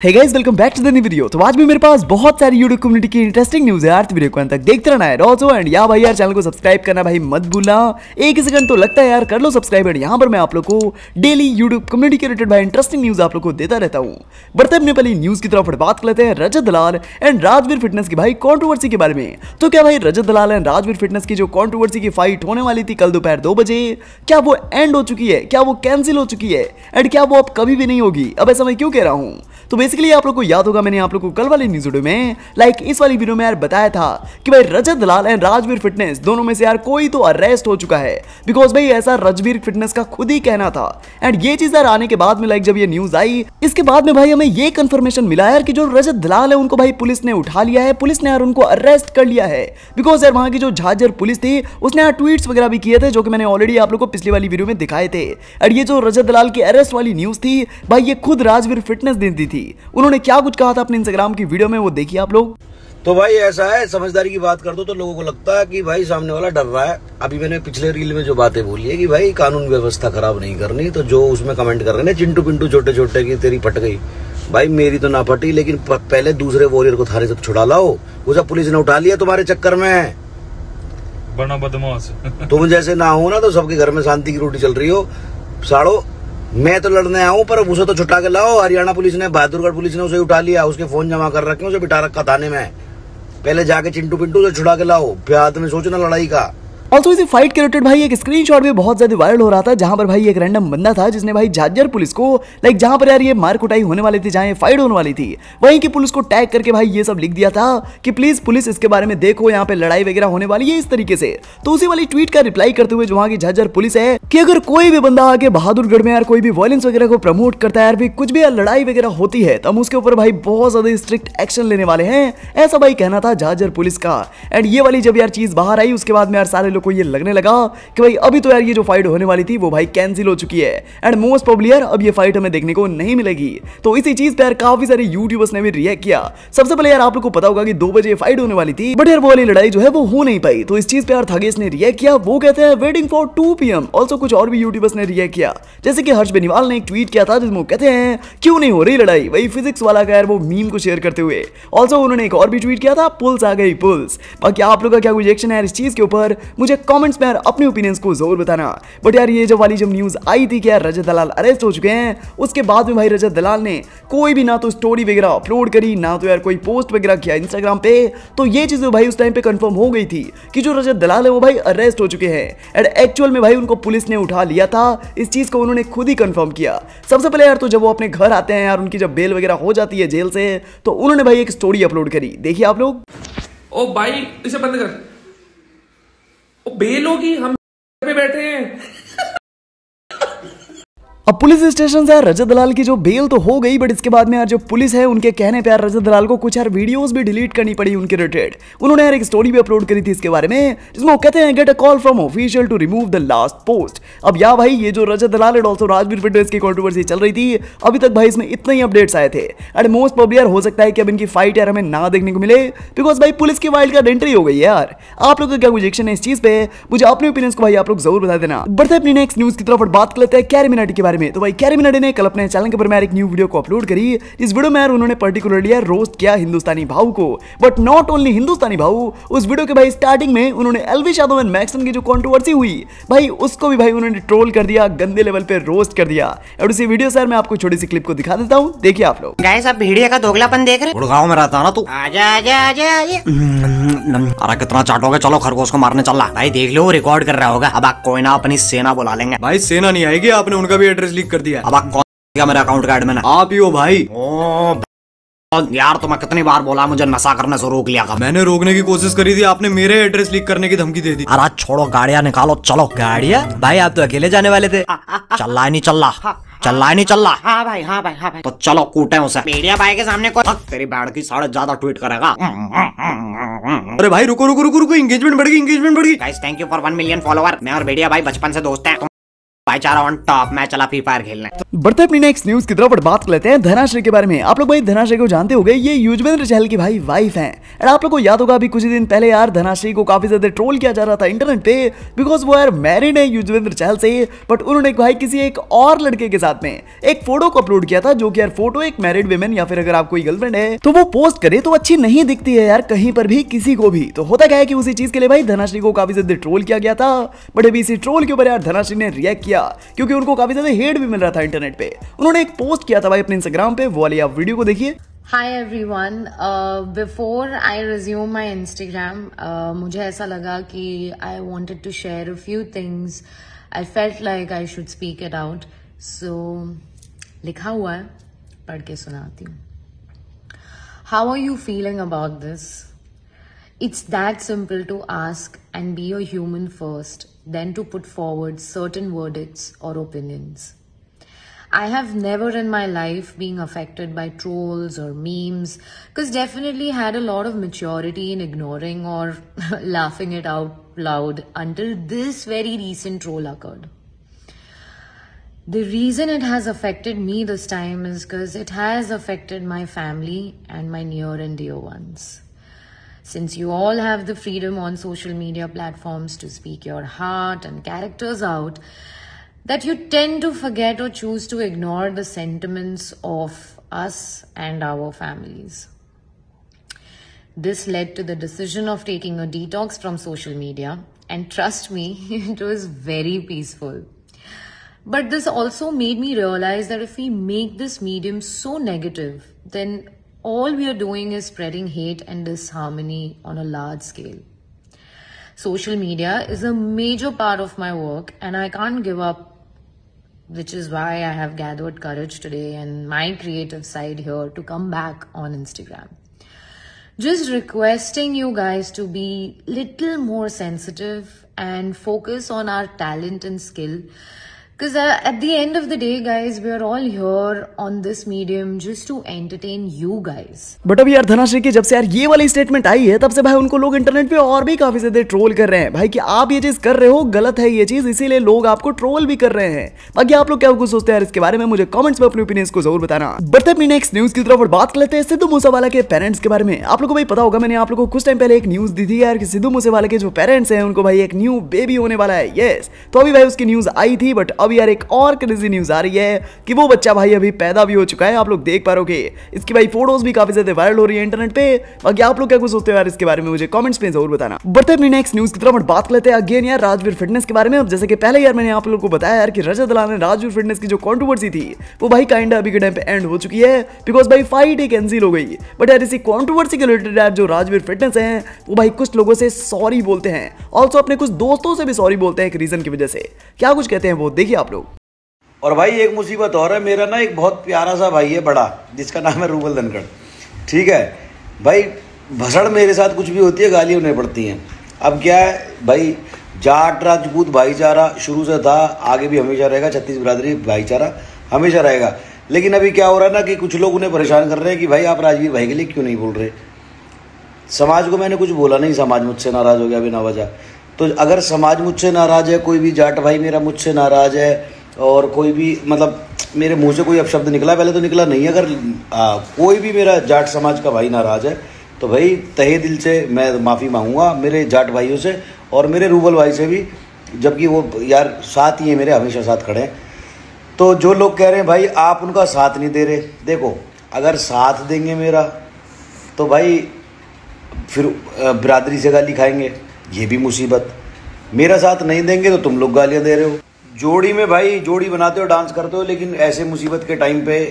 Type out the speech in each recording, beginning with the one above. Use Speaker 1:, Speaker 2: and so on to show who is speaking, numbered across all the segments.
Speaker 1: Hey guys welcome back to the new video तो आज भी मेरे पास बहुत सारी यूट्यूब कम्युनिटी की इंटरेस्टिंग न्यूज़ है। तो वीडियो को अंत तक देखते रहना है। ऑल्सो एंड या भाई, यार चैनल को सब्सक्राइब करना भाई मत भूलना। एक सेकंड तो लगता है यार, कर लो सब्सक्राइब एंड यहाँ पर मैं आप लोग को डेली यूट्यूब कम्युनिटी के रिलेटेड भाई इंटरेस्टिंग न्यूज़ आप लोग को देता रहता हूँ। बढ़ते अपने पहले न्यूज़ की तरफ़ बात कर लेते हैं रजत दलाल एंड राजवीर फिटनेस की भाई कॉन्ट्रोवर्सी के बारे में। तो क्या भाई रजत दलाल एंड राजवीर फिटनेस की जो कॉन्ट्रोवर्सी की फाइट होने वाली थी कल दोपहर दो बजे, क्या वो एंड हो चुकी है? क्या वो कैंसिल हो चुकी है? एंड क्या वो अब कभी भी नहीं होगी? अब ऐसा मैं क्यों कह रहा हूँ? तो बेसिकली आप लोग को याद होगा, मैंने आप लोग को कल वाली न्यूज़ वीडियो में लाइक इस वाली वीडियो में यार बताया था कि भाई रजत दलाल एंड राजवीर फिटनेस दोनों में से यार कोई तो अरेस्ट हो चुका है। बिकॉज़ भाई ऐसा रजवीर फिटनेस का खुद ही कहना था। एंड ये चीज़ यार आने के बाद में लाइक जब ये न्यूज़ आई, इसके बाद में भाई हमें ये कंफर्मेशन मिला यार कि जो रजत दलाल है, उनको भाई पुलिस ने उठा लिया है, पुलिस ने यार उनको अरेस्ट कर लिया है। बिकॉज़ यार वहाँ की जो झाझर पुलिस थी, उसने यार ट्वीट्स वगैरह भी किए थे, जो कि मैंने ऑलरेडी आप लोग को पिछली वाली वीडियो में दिखाए थे। और ये जो रजत दलाल की अरेस्ट वाली न्यूज़ थी, भाई ये खुद राजवीर फिटनेस दे दी थी। उन्होंने क्या कुछ कहा था अपने इंस्टाग्राम की वीडियो में वो देखिए आप लोग।
Speaker 2: तो भाई ऐसा है समझदारी की बात कर दो तो लोगों को लगता है कि भाई सामने वाला डर रहा है। अभी मैंने पिछले रील में जो बातें बोली है कि भाई कानून व्यवस्था खराब नहीं करनी तो जो उसमें कमेंट कर रहे हैं चिंटू पिंटू छोटे छोटे की तेरी फट गई। भाई मेरी तो ना फटी लेकिन पहले दूसरे वॉरियर को थारे से छुड़ा लाओ। उसे पुलिस ने उठा लिया तुम्हारे चक्कर में।
Speaker 3: बना बदमाश।
Speaker 2: तुम जैसे ना हो ना तो सबके घर में शांति की रोटी चल रही हो। साड़ो मैं तो लड़ने आऊ, पर उसे तो छुटा के लाओ। हरियाणा पुलिस ने, बहादुरगढ़ पुलिस ने उसे उठा लिया, उसके फ़ोन जमा कर रखे उसे बिठा रखा थाने में। पहले जाके चिंटू पिंटू से छुड़ा के लाओ। बाद में सोचना लड़ाई का।
Speaker 1: ऑल्सो इसी फाइट के रिलेटेड भाई एक स्क्रीनशॉट भी बहुत ज़्यादा वायरल हो रहा था, जहाँ पर भाई एक रैंडम बंदा था, जिसने भाई झाजर पुलिस को लाइक जहाँ पर यार ये मार कुटाई होने वाली थी, जहाँ ये फाइट होने वाली थी, वहीं की पुलिस को टैग करके भाई ये सब लिख दिया था कि प्लीज़ पुलिस इसके बारे में देखो, यहाँ पे लड़ाई वगैरह होने वाली है इस तरीके से। तो उसी वाली ट्वीट का रिप्लाई करते हुए जो वहाँ की झाजर पुलिस है, कि अगर कोई भी बंदा आके बहादुरगढ़ में यार कोई भी वायलेंस वगैरह को प्रमोट करता है, यार भी कुछ भी यार लड़ाई वगैरह होती है तो हम उसके ऊपर भाई बहुत ज़्यादा स्ट्रिक्ट एक्शन लेने वाले हैं, ऐसा भाई कहना था झाजर पुलिस का। एंड ये वाली जब यार चीज़ बाहर आई, उसके बाद में यार सारे लोग को ये लगने लगा कि भाई, अभी तो यार ये जो फाइट होने वाली थी, वो भाई कैंसिल हो चुकी है। एंड मोस्ट प्रॉब्ली यार, अब ये फाइट हमें देखने को नहीं मिलेगी। तो इसी चीज़ पे यार काफ़ी सारे यूट्यूबर्स ने भी रिएक्ट किया। सबसे पहले यार आप लोग को पता होगा कि दो बजे फाइट होने वाली थी बट यार वो वाली लड़ाई जो है वो हो नहीं पाई। तो इस चीज़ पे यार थगेश ने रिएक्ट किया। वो कहते हैं waiting for two P M कुछ और भी यूट्यूबर्स ने रिएक्ट किया। जैसे कि हर्ष बेनीवाल ने एक ट्वीट किया था, जिसमें कहते हैं, क्यों नहीं हो रही लड़ाई? वही फिजिक्स वाला का यार वो मीम को शेयर करते हुए। ऑल्सो उन्होंने एक और भी ट्वीट किया था पुल्स आ गई पुल्स बाकी आप लोग का क्या रिएक्शन है इस चीज़ के ऊपर? मुझे कमेंट्स में अपने ओपिनियंस को ज़रूर बताना। बट यार ये जब वाली जब न्यूज़ आई थी कि यार रजत दलाल अरेस्ट हो चुके हैं, उसके बाद में भाई रजत दलाल ने कोई भी ना तो स्टोरी वगैरह अपलोड करी, ना तो यार कोई पोस्ट वगैरह किया इंस्टाग्राम पे। तो ये चीज़ें भाई उस टाइम पे कंफर्म हो गई थी कि जो रजत दलाल है वो भाई अरेस्ट हो चुके हैं। एंड एक्चुअल में भाई उनको पुलिस ने उठा लिया था, इस चीज़ को उन्होंने खुद ही कंफर्म किया। सबसे पहले यार तो जब वो अपने घर आते हैं यार, उनकी जब बेल वगैरह हो जाती है जेल से तो उन्होंने भाई एक स्टोरी अपलोड करी। देखिए आप लोग।
Speaker 4: ओ भाई, इसे बंद कर। ओ बेल होगी हम पे बैठे हैं।
Speaker 1: अब पुलिस स्टेशन से रजत दलाल की जो बेल तो हो गई बट इसके बाद में यार जो पुलिस है, उनके कहने पे यार रजत दलाल को कुछ यार वीडियोस भी डिलीट करनी पड़ी उनके रिलेटेड उन्होंने यार एक स्टोरी भी अपलोड करी थी इसके बारे में, जिसमें वो कहते हैं get a call from official to remove the last post अब या भाई, ये जो Rajat Dalal and also Rajveer Fitness की कॉन्ट्रोवर्सी चल रही थी, अभी तक भाई इसमें इतने ही अपडेट्स आए थे। एंड मोस्ट प्रॉब्ली यार हो सकता है कि अब इनकी फाइट यार हमें ना देखने को मिले बिकॉज़ भाई पुलिस की वाइल्ड कार्ड एंट्री हो गई यार। आप लोग का क्या रिएक्शन है इस चीज़ पे? मुझे अपने ओपिनियंस को भाई आप लोग ज़रूर बता देना। बढ़ते अपनी नेक्स्ट न्यूज़ की तरफ़ बात कर लेते हैं कैरी मिनाटी के बारे में। तो भाई कैरी मिनाटी ने कल अपने चैनल के ऊपर मैं एक न्यू वीडियो को अपलोड करी। इस वीडियो में यार उन्होंने पर्टिकुलरली यार रोस्ट किया हिंदुस्तानी भाव को। बट नॉट ओनली हिंदुस्तानी भाव उस वीडियो के भाई स्टार्टिंग में उन्होंने एलविश यादव एंड मैक्सन की जो कंट्रोवर्सी हुई भाई उसको भी भाई उन्होंने ट्रोल कर दिया गंदे लेवल पे रोस्ट कर दिया। और उसी वीडियो सर मैं आपको छोटी सी क्लिप को दिखा देता हूँ। देखिए आप लोग।
Speaker 5: गाइस आप भेड़िया का दोगलापन देख रहे
Speaker 6: गुड़गांव में रहता ना तू।
Speaker 5: आजा आजा आजा आजा
Speaker 6: अरे कितना चाटोगे? चलो खरगोश को मारने चल रहा।
Speaker 5: भाई देख लो रिकॉर्ड कर रहा होगा। अब आप कोई ना अपनी सेना बुला लेंगे।
Speaker 7: भाई सेना नहीं आएगी आपने उनका भी एड्रेस लीक कर दिया।
Speaker 6: अब आप कौन क्या मेरा अकाउंट का एडमिन
Speaker 7: आप ही हो भाई।
Speaker 6: ओ यार तो मैं कितनी बार बोला मुझे नशा करने से रोक लिया कर
Speaker 7: मैंने रोकने की कोशिश करी थी आपने मेरे एड्रेस लीक करने की धमकी दे दी।
Speaker 6: अरे छोड़ो गाड़ियाँ निकालो। चलो
Speaker 1: गाड़िया? भाई आप तो अकेले जाने वाले थे।
Speaker 6: चल रहा नहीं चल रहा चल रहा नहीं चल रहा
Speaker 5: हाँ भाई हाँ भाई हाँ भाई।
Speaker 6: तो चलो कूटे उसे।
Speaker 5: भेड़िया भाई के सामने को
Speaker 6: तेरी बैड की साढ़े ज़्यादा ट्वीट करेगा।
Speaker 7: अरे भाई रुको रुको रुको रुको एंगेजमेंट बढ़ गई एंगेजमेंट बढ़ गई।
Speaker 5: Guys thank you for one million follower मैं और भेड़िया भाई बचपन से दोस्त हैं।
Speaker 6: भाईचारा ऑन टॉप मैं चला फ्री फायर खेलने।
Speaker 1: बढ़ते अपनी नेक्स्ट न्यूज़ की तरफ़ बात कर लेते हैं धनाश्री के बारे में। आप लोग भाई धनाश्री को जानते हो गए ये युजवेंद्र चहल की भाई वाइफ हैं। एंड आप लोग को याद होगा, अभी कुछ ही दिन पहले यार धनाश्री को काफ़ी ज़्यादा ट्रोल किया जा रहा था इंटरनेट पे बिकॉज़ वो यार मैरिड है युजवेंद्र चहल से बट उन्होंने भाई किसी एक और लड़के के साथ में एक फ़ोटो को अपलोड किया था, जो कि यार फ़ोटो एक मैरिड वेमेन या फिर अगर आप कोई गर्लफ्रेंड है तो वो पोस्ट करे तो अच्छी नहीं दिखती है यार कहीं पर भी किसी को भी। तो होता क्या है कि उसी चीज़ के लिए भाई धनाश्री को काफ़ी ज़्यादा ट्रोल किया गया था बट अभी इसी ट्रोल के ऊपर यार धनाश्री ने रिएक्ट किया किया, क्योंकि उनको काफ़ी ज़्यादा हेट भी मिल रहा था इंटरनेट पे। उन्होंने एक पोस्ट किया था भाई अपने इंस्टाग्राम पे, वो वाली आप वीडियो को देखिए।
Speaker 8: Hi everyone before I resume my Instagram मुझे ऐसा लगा कि I wanted to share few things I felt like I should speak it out so लिखा हुआ है, पढ़ के सुनाती हूँ। How are you feeling about this it's that simple to ask and be a human first then to put forward certain verdicts or opinions. I have never in my life been affected by trolls or memes because definitely had a lot of maturity in ignoring or laughing it out loud until this very recent troll occurred. The reason it has affected me this time is because it has affected my family and my near and dear ones. Since you all have the freedom on social media platforms to speak your heart and characters out, that you tend to forget or choose to ignore the sentiments of us and our families. This led to the decision of taking a detox from social media, and trust me, it was very peaceful. But this also made me realize that if we make this medium so negative, then all we are doing is spreading hate and disharmony on a large scale. Social media is a major part of my work, and I can't give up which is why I have gathered courage today and my creative side here to come back on Instagram. Just requesting you guys to be little more sensitive and focus on our talent and skill because uh, at the end of the day, guys, we are all here on this medium just to entertain you guys.
Speaker 1: But अभी यार धनाश्री की जब से यार ये वाली statement आई है तब से भाई उनको लोग इंटरनेट पे और भी काफ़ी ज़्यादा ट्रोल कर रहे हैं। भाई कि आप ये चीज़ कर रहे हो गलत है ये चीज़ इसीलिए लोग आपको ट्रोल भी कर रहे हैं। बाकी आप लोग क्या कुछ सोचते हैं यार इसके बारे में मुझे कमेंट्स में अपने ओपिनियंस को ज़रूर बताना। बढ़ते अपनी नेक्स्ट न्यूज़ की तरफ़ और बात कर लेते हैं सिद्धू मूसेवाला के पेरेंट्स के बारे में। आप लोग को भाई पता होगा मैंने आप लोग को कुछ टाइम पहले एक न्यूज़ दी थी यार कि सिद्धू मूसेवाला के जो पेरेंट्स हैं उनको भाई एक न्यू बेबी होने वाला है। यस तो अभी भाई उसकी न्यूज़ आई थी बट अभी यार एक और क्रेजी न्यूज़ आ रही है कि वो बच्चा भाई अभी पैदा भी हो चुका है, आप लोग देख पा रहे इसकी भाई फ़ोटोज़ भी काफ़ी ज़्यादा वायरल हो रही है इंटरनेट पे। बाकी आप लोग क्या कुछ सोचते हो यार इसके बारे में मुझे कमेंट्स में ज़रूर बताना। बढ़ते अपनी नेक्स्ट न्यूज़ की तरफ़ बात लेते हैं अगेन यार राजवीर फिटनेस के बारे में। अब जैसे कि पहले यार मैंने आप लोगों को बताया यार कि रजत दलाल ने राजवीर फिटनेस की जो कॉन्ट्रोवर्सी थी, वो भाई काइंड अभी के टाइम पे एंड हो चुकी है बिकॉज़ भाई फाइट एक कैंसिल हो गई। बट यार इसी कॉन्ट्रोवर्सी के रिलेटेड यार जो राजवीर फिटनेस है, वो भाई कुछ लोगों से सॉरी बोलते हैं। ऑल्सो अपने कुछ दोस्तों से भी सॉरी बोलते हैं एक रीजन की वजह से। क्या कुछ कहते हैं वो? देखिए आप लोग।
Speaker 2: और भाई, एक मुसीबत और है। मेरा ना एक बहुत प्यारा सा भाई है, बड़ा, जिसका नाम है रूबल धनखड़। ठीक है? भाई, भसड़ मेरे साथ कुछ भी होती है गाली उन्हें पड़ती हैं। अब क्या है, भाई, जाट, राजपूत, भाईचारा, शुरू से था, आगे भी हमेशा रहेगा, छत्तीस बिरादरी, भाईचारा हमेशा रहेगा। लेकिन अभी क्या हो रहा है ना कि कुछ लोग उन्हें परेशान कर रहे हैं कि, भाई, आप राजवीर भाई के लिए क्यों नहीं बोल रहे? समाज को मैंने कुछ बोला नहीं, समाज मुझसे नाराज़ हो गया, बिना वजह। तो अगर समाज मुझसे नाराज़ है कोई भी जाट भाई मेरा मुझसे नाराज़ है और कोई भी मतलब मेरे मुँह से कोई अपशब्द निकला पहले तो निकला नहीं अगर आ, कोई भी मेरा जाट समाज का भाई नाराज़ है तो भाई तहे दिल से मैं माफ़ी मांगूँगा मेरे जाट भाइयों से और मेरे रूबल भाई से भी जबकि वो यार साथ ही है मेरे हमेशा साथ खड़े हैं। तो जो लोग कह रहे हैं भाई आप उनका साथ नहीं दे रहे। देखो अगर साथ देंगे मेरा तो भाई फिर बिरादरी से गाली खाएँगे। ये भी मुसीबत। मेरा साथ नहीं देंगे तो तुम लोग गालियाँ दे रहे हो। जोड़ी में भाई, जोड़ी बनाते हो, डांस करते हो, लेकिन ऐसे मुसीबत के टाइम पे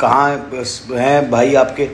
Speaker 2: कहाँ हैं भाई आपके?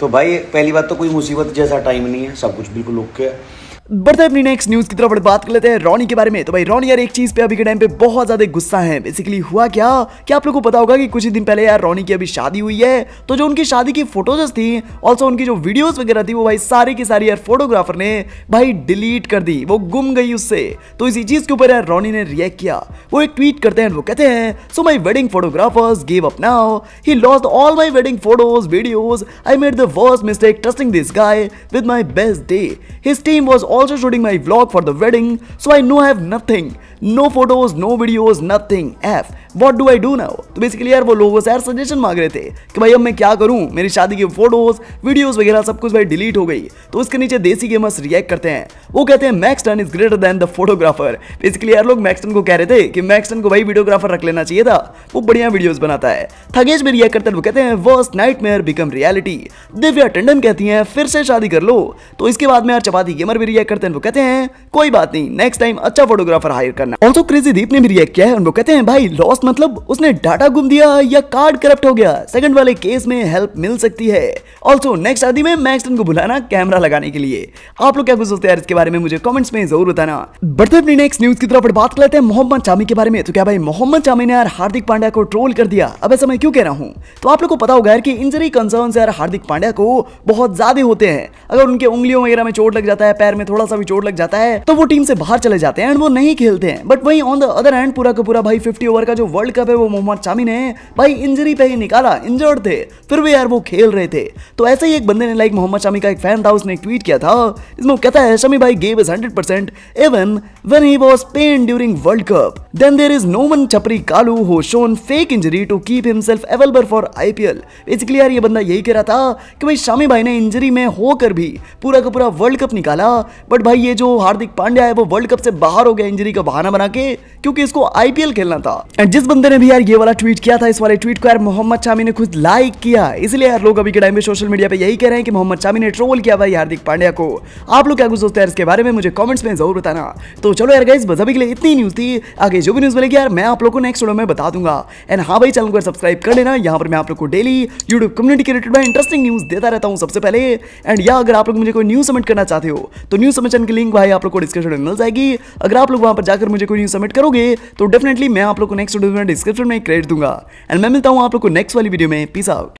Speaker 2: तो भाई, पहली बात तो कोई मुसीबत जैसा टाइम नहीं है, सब कुछ बिल्कुल ओके है।
Speaker 1: बढ़ते अपनी नेक्स्ट न्यूज़ की तरफ़ बात कर लेते हैं रॉनी के बारे में। तो भाई रॉनी यार एक चीज़ पे अभी के टाइम पे बहुत ज़्यादा गुस्सा है। बेसिकली हुआ क्या? क्या आप लोगों को पता होगा कि कुछ ही दिन पहले यार रॉनी की अभी शादी हुई है। तो जो उनकी शादी की फ़ोटोज़ थी ऑल्सो उनकी जो वीडियोस वगैरह थी, वो भाई सारी की सारी यार फोटोग्राफर ने भाई डिलीट कर दी। वो गुम गई उससे। तो इसी चीज़ के ऊपर यार रॉनी ने रिएक्ट किया। वो एक ट्वीट करते हैं वो कहते हैं so my wedding photographers give up now he lost all my wedding photos videos I made the worst mistake trusting this guy with my best day his team was also shooting my vlog for the wedding so I know I have nothing. No photos, no videos, nothing. F. What do I do now तो basically यार वो लोगों से यार suggestion मांग रहे थे कि भाई अब मैं क्या करूँ? मेरी शादी की फ़ोटोज़ वीडियोस वगैरह सब कुछ भाई डिलीट हो गई। तो उसके नीचे देसी गेमर्स रिएक्ट करते हैं। वो कहते हैं Maxtern is greater than the photographer basically यार लोग मैक्सटन को कह रहे थे कि मैक्सटन को भाई वीडियोग्राफर रख लेना चाहिए था। वो बढ़िया वीडियोस बनाता है। थगेश भी रिएक्ट करते हैं, वो कहते हैं worst nightmare become reality Divya Tandon कहती हैं, फिर से शादी कर लो। तो इसके बाद में यार चपाती गेमर भी रिएक्ट करते हैं, वो कहते हैं, कोई बात नहीं नेक्स्ट टाइम अच्छा फोटोग्राफर हायर करना। ऑल्सो क्रेजी दीप ने भी रिएक्ट किया है उनको कहते हैं, भाई लॉस्ट मतलब उसने डाटा गुम दिया या कार्ड करप्ट हो गया। सेकंड वाले केस में हेल्प मिल सकती है। ऑल्सो नेक्स्ट शादी में मैक्सटन को बुलाना कैमरा लगाने के लिए। आप लोग क्या कुछ सोचते हैं इसके बारे में मुझे कमेंट्स में ज़रूर बताना। बढ़ते अपनी नेक्स्ट न्यूज़ की तरफ़ बात कर लेते हैं मोहम्मद चामी के बारे में। तो क्या भाई, मोहम्मद चामी ने यार हार्दिक पांड्या को ट्रोल कर दिया। अब ऐसा मैं क्यों कह रहा हूँ? तो आप लोग को पता होगा यार कि इंजरी कंसर्न यार हार्दिक पांड्या को बहुत ज़्यादा होते हैं। अगर उनके उंगलियों वगैरह में चोट लग जाता है, पैर में थोड़ा सा भी चोट लग जाता है तो वो टीम से बाहर चले जाते हैं एंड वो नहीं खेलते हैं। बट वहीं ऑन द अदर हैंड पूरा का पूरा भाई 50 ओवर का जो वर्ल्ड कप है वो मोहम्मद चामी ने। भाई इंजरी पे ही निकाला इंजर्ड थे। फिर भी यार वो खेल रहे थे। तो ऐसे ही एक बंदे ने लाइक मोहम्मद शमी का एक फ़ैन था, उसने ट्वीट किया था। इसमें कहता है, शमी भाई gave his 100% even when he was pain during world cup then there is no one Chapri Kalu who shown fake injury to keep himself available for IPL basically यार ये बंदा यही कह रहा था कि भाई, शमी भाई ने इंजरी में होकर भी पूरा का पूरा वर्ल्ड कप निकाला बट भाई ये जो हार्दिक पांड्या है, वो वर्ल्ड कप से बाहर हो गया इंजरी का बहाना बना के, क्योंकि इसको आईपीएल खेलना था। एंड जिस बंदे ने भी यार ये वाला ट्वीट किया था, इस वाले ट्वीट को यार मोहम्मद शामी ने खुद लाइक किया। इसलिए यार लोग अभी के टाइम में सोशल मीडिया पे यही कह रहे हैं कि मोहम्मद शामी ने ट्रोल किया भाई हार्दिक पांड्या को। आप लोग क्या कुछ सोचते हैं इसके बारे में? मुझे कमेंट्स में ज़रूर बताना। तो चलो यार गाइस बस अभी के लिए इतनी न्यूज़ थी। आगे जो भी न्यूज़ मिलेगी यार, मैं आप लोग को नेक्स्ट वीडियो में बता दूँगा। एंड हाँ भाई चैनल को सब्सक्राइब कर लेना। यहाँ पर मैं आप लोग को डेली यूट्यूब कम्युनिटी के रिलेटेड इंटरेस्टिंग न्यूज़ देता रहता हूँ सबसे पहले। एंड या अगर आप लोग मुझे कोई न्यूज़ सबमिट करना चाहते हो तो न्यूज़ सबमिशन की लिंक भाई आप लोग को डिस्क्रिप्शन में मिल जाएगी। अगर आप लोग वहाँ पर जाकर मुझे कोई न्यूज़ सबमिट करोगे तो डेफिनेटली मैं आप लोग को नेक्स्ट में डिस्क्रिप्शन में क्रेडिट दूँगा। एंड मैं मिलता हूँ आप लोग को नेक्स्ट वाली वीडियो में। Peace out